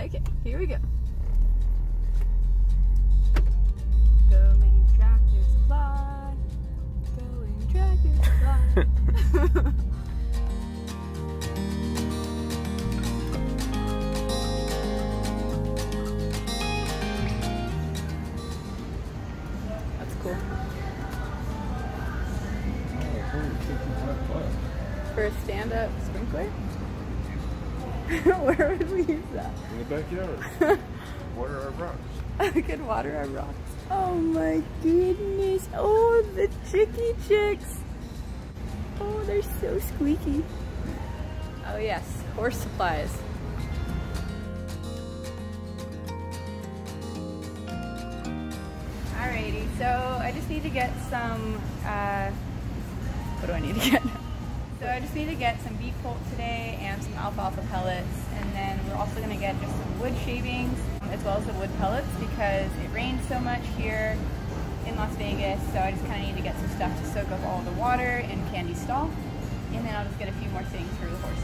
Okay, here we go. Going tractor supply. Going tractor supply. That's cool. For a stand-up sprinkler? Where would we use that? In the backyard. Water our rocks. I could water our rocks. Oh my goodness. Oh, the chicky chicks. Oh, they're so squeaky. Oh yes, horse supplies. Alrighty, so I just need to get some, uh, what do I need to get? So I just need to get some beet pulp today and some alfalfa pellets and then we're also going to get just some wood shavings um, as well as the wood pellets because it rains so much here in Las Vegas so I just kind of need to get some stuff to soak up all the water and candy stall and then I'll just get a few more things for the horses.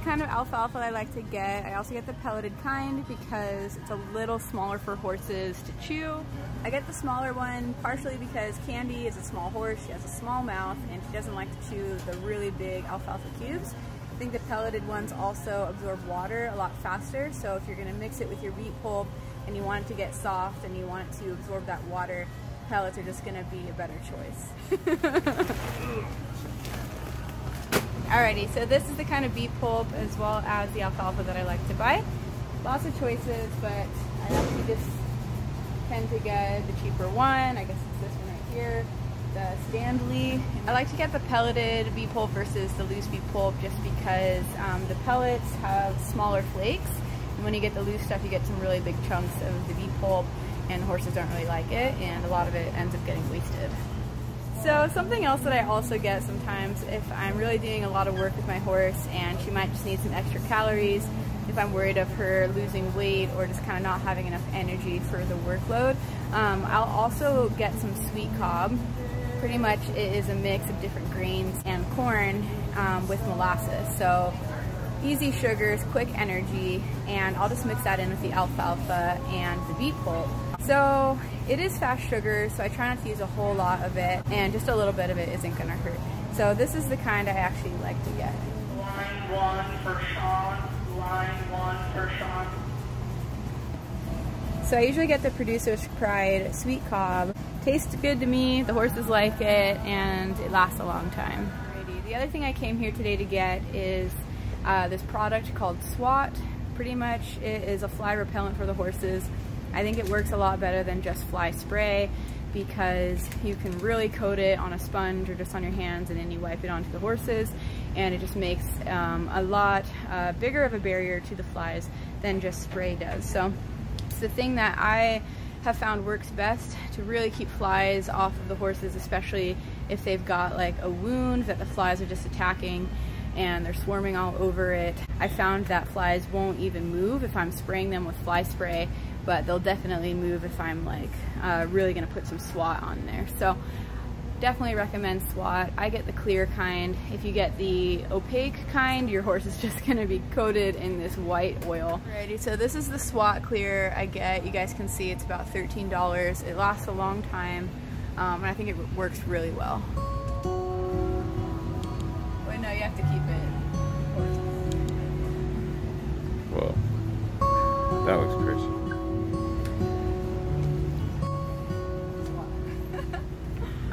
The kind of alfalfa I like to get. I also get the pelleted kind because it's a little smaller for horses to chew. I get the smaller one partially because Candy is a small horse, she has a small mouth, and she doesn't like to chew the really big alfalfa cubes. I think the pelleted ones also absorb water a lot faster, so if you're going to mix it with your beet pulp and you want it to get soft and you want it to absorb that water, pellets are just going to be a better choice. Alrighty, so this is the kind of beet pulp as well as the alfalfa that I like to buy. Lots of choices, but I actually just tend to get the cheaper one. I guess it's this one right here, the Standlee. I like to get the pelleted beet pulp versus the loose beet pulp just because um, the pellets have smaller flakes. And when you get the loose stuff, you get some really big chunks of the beet pulp and horses don't really like it and a lot of it ends up getting wasted. So something else that I also get sometimes if I'm really doing a lot of work with my horse and she might just need some extra calories, if I'm worried of her losing weight or just kind of not having enough energy for the workload, um, I'll also get some sweet cob. Pretty much it is a mix of different grains and corn um, with molasses. So easy sugars, quick energy, and I'll just mix that in with the alfalfa and the beet pulp. So it is fast sugar, so I try not to use a whole lot of it, and just a little bit of it isn't gonna hurt. So this is the kind I actually like to get. Line one for Sean. Line one for Sean. So I usually get the Producer's Pride Sweet Cob. Tastes good to me, the horses like it, and it lasts a long time. Alrighty. The other thing I came here today to get is uh, this product called SWAT. Pretty much it is a fly repellent for the horses. I think it works a lot better than just fly spray because you can really coat it on a sponge or just on your hands and then you wipe it onto the horses and it just makes um, a lot uh, bigger of a barrier to the flies than just spray does. So it's the thing that I have found works best to really keep flies off of the horses, especially if they've got like a wound that the flies are just attacking and they're swarming all over it. I found that flies won't even move if I'm spraying them with fly spray but they'll definitely move if I'm like uh, really gonna put some SWAT on there. So definitely recommend SWAT. I get the clear kind. If you get the opaque kind, your horse is just gonna be coated in this white oil. Alrighty, so this is the SWAT clear I get. You guys can see it's about $13. It lasts a long time, um, and I think it works really well. You have to keep it. Whoa. That looks crazy.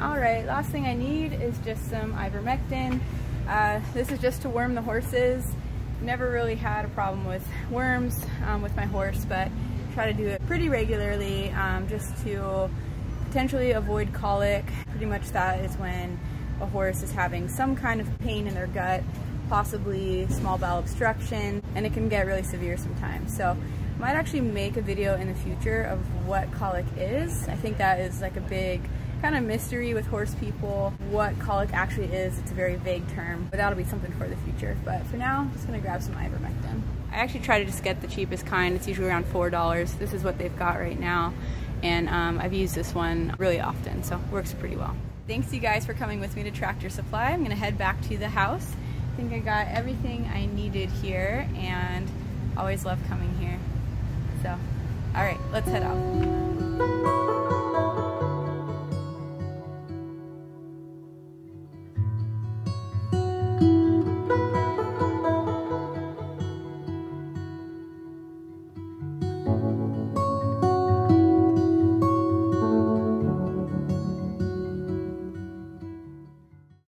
Alright, last thing I need is just some ivermectin. Uh, this is just to worm the horses. Never really had a problem with worms um, with my horse, but try to do it pretty regularly um, just to potentially avoid colic. Pretty much that is when a horse is having some kind of pain in their gut, possibly small bowel obstruction, and it can get really severe sometimes. So I might actually make a video in the future of what colic is. I think that is like a big kind of mystery with horse people what colic actually is. It's a very vague term, but that'll be something for the future. But for now, I'm just gonna grab some ivermectin. I actually try to just get the cheapest kind. It's usually around $4. This is what they've got right now. And um, I've used this one really often, so it works pretty well. Thanks you guys for coming with me to Tractor Supply. I'm gonna head back to the house. I think I got everything I needed here and always love coming here. So, all right, let's head out.